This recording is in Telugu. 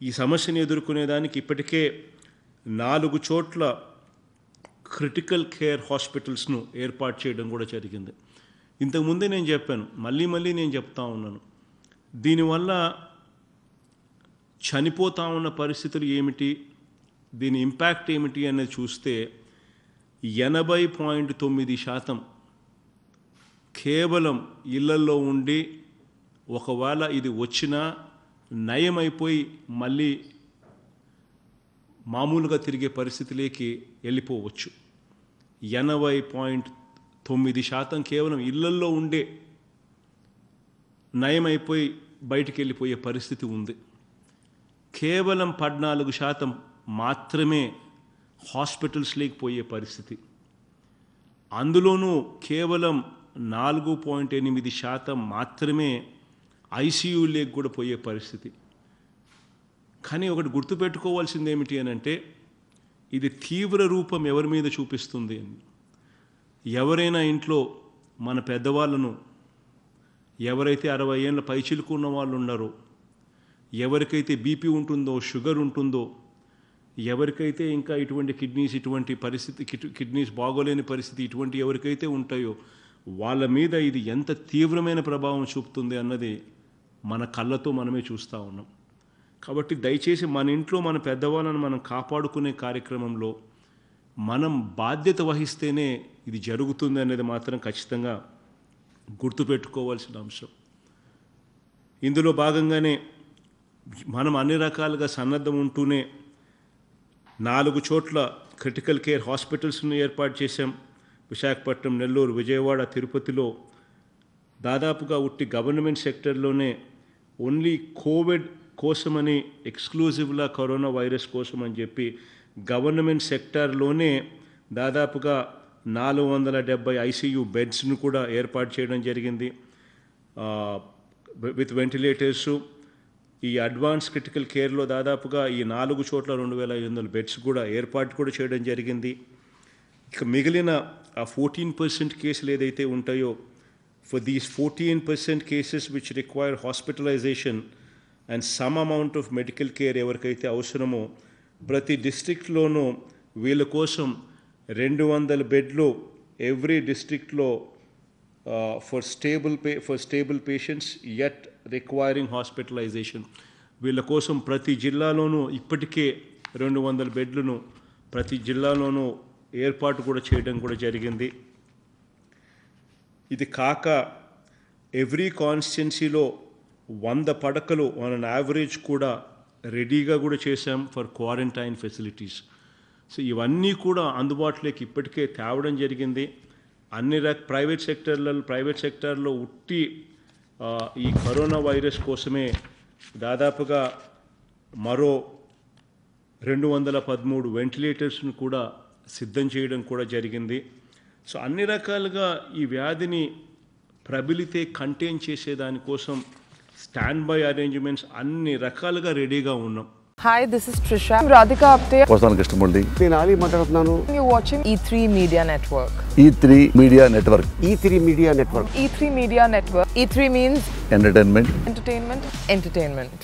ఈ సమస్యను ఎదుర్కొనేదానికి ఇప్పటికే నాలుగు చోట్ల క్రిటికల్ కేర్ హాస్పిటల్స్ను ఏర్పాటు చేయడం కూడా జరిగింది. ఇంతకుముందే నేను చెప్పాను మళ్ళీ మళ్ళీ నేను చెప్తా ఉన్నాను. దీనివల్ల చనిపోతా ఉన్న పరిస్థితులు ఏమిటి దీని ఇంపాక్ట్ ఏమిటి అనేది చూస్తే ఎనభై పాయింట్ తొమ్మిది శాతం కేవలం ఇళ్ళల్లో ఉండి ఒకవేళ ఇది వచ్చినా నయమైపోయి మళ్ళీ మామూలుగా తిరిగే పరిస్థితిలోకి వెళ్ళిపోవచ్చు. ఎనభై పాయింట్ తొమ్మిది శాతం కేవలం ఇళ్ళల్లో ఉండే నయమైపోయి బయటికి వెళ్ళిపోయే పరిస్థితి ఉంది. కేవలం పద్నాలుగు శాతం మాత్రమే హాస్పిటల్స్లోకి పోయే పరిస్థితి. అందులోనూ కేవలం నాలుగు పాయింట్ ఎనిమిది శాతం మాత్రమే ఐసీయూలోకి కూడా పోయే పరిస్థితి. కానీ ఒకటి గుర్తుపెట్టుకోవాల్సింది ఏమిటి అని అంటే ఇది తీవ్ర రూపం ఎవరి మీద చూపిస్తుంది అని. ఎవరైనా ఇంట్లో మన పెద్దవాళ్ళను ఎవరైతే అరవై ఏళ్ళ పై చిలుకున్న వాళ్ళు ఉన్నారో ఎవరికైతే బీపీ ఉంటుందో షుగర్ ఉంటుందో ఎవరికైతే ఇంకా ఇటువంటి కిడ్నీస్ ఇటువంటి పరిస్థితి కిడ్నీస్ బాగోలేని పరిస్థితి ఇటువంటి ఎవరికైతే ఉంటాయో వాళ్ళ మీద ఇది ఎంత తీవ్రమైన ప్రభావం చూపుతుంది అన్నది మన కళ్ళతో మనమే చూస్తూ ఉన్నాం. కాబట్టి దయచేసి మన ఇంట్లో మన పెద్దవాళ్ళని మనం కాపాడుకునే కార్యక్రమంలో మనం బాధ్యత వహిస్తేనే ఇది జరుగుతుంది అనేది మాత్రం ఖచ్చితంగా గుర్తుపెట్టుకోవాల్సిన అంశం. ఇందులో భాగంగానే మనం అన్ని రకాలుగా సన్నద్ధం ఉంటూనే నాలుగు చోట్ల క్రిటికల్ కేర్ హాస్పిటల్స్ను ఏర్పాటు చేశాం. విశాఖపట్నం నెల్లూరు విజయవాడ తిరుపతిలో దాదాపుగా ఉట్టి గవర్నమెంట్ సెక్టర్లోనే ఓన్లీ కోవిడ్ కోసమని ఎక్స్క్లూజివ్లా కరోనా వైరస్ కోసం అని చెప్పి గవర్నమెంట్ సెక్టార్లోనే దాదాపుగా నాలుగు వందల డెబ్బై ఐసీయూ బెడ్స్ను కూడా ఏర్పాటు చేయడం జరిగింది. విత్ వెంటిలేటర్సు ఈ అడ్వాన్స్ క్రిటికల్ కేర్లో దాదాపుగా ఈ నాలుగు చోట్ల రెండు వేల ఐదు వందల బెడ్స్ కూడా ఏర్పాటు కూడా చేయడం జరిగింది. ఇక మిగిలిన ఆ ఫోర్టీన్ పర్సెంట్ కేసులు ఏదైతే ఉంటాయో for these fourteen percent cases which require hospitalisation and some amount of medical care ఎవరికైతే అవసరమో ప్రతి డిస్ట్రిక్ట్లోనూ వీళ్ళ కోసం రెండు వందల బెడ్లు ఎవ్రీ డిస్ట్రిక్ట్లో for stable pay for stable patients yet requiring hospitalisation వీళ్ళ కోసం ప్రతి జిల్లాలోనూ ఇప్పటికే రెండు వందల బెడ్లను ప్రతి జిల్లాలోనూ ఏర్పాటు కూడా చేయడం కూడా జరిగింది ఇది కాక ఎవ్రీ కాన్స్టిట్యున్సీలో వంద పడకలు ఆన్ అన్ యావరేజ్ కూడా రెడీగా కూడా చేశాం ఫర్ క్వారంటైన్ ఫెసిలిటీస్ సో ఇవన్నీ కూడా అందుబాటులోకి ఇప్పటికే తేవడం జరిగింది. అన్ని రక ప్రైవేట్ సెక్టర్లలో ప్రైవేట్ సెక్టార్లో ఉట్టి ఈ కరోనా వైరస్ కోసమే దాదాపుగా మరో రెండు వందల పదమూడు వెంటిలేటర్స్ను కూడా సిద్ధం చేయడం కూడా జరిగింది. సో అన్ని రకాలుగా ఈ వ్యాధిని ప్రబలితే కంటైన్ చేసేదానికోసం స్టాండ్ బై అరేంజ్మెంట్స్ అన్ని రకాలుగా రెడీగా ఉన్నాం Hi, this is Trisha. I'm Radhika Apte. వస్తాను కృష్ణమూర్తి నేను ఆలీ మాట్లాడుతున్నాను You're watching E3 Media Network. E three media network E three media network E3 Media Network. E3 means entertainment entertainment, entertainment.